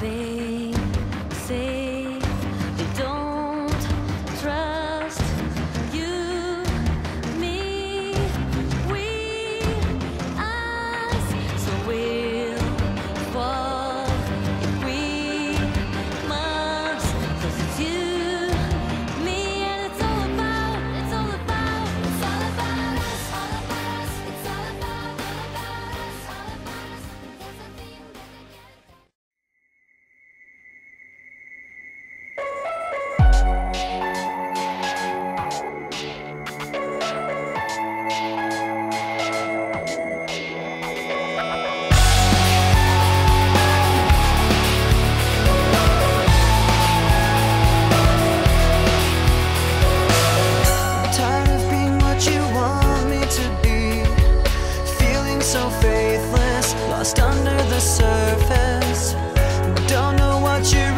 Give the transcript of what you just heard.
baby. faithless, lost under the surface. Don't know what you're.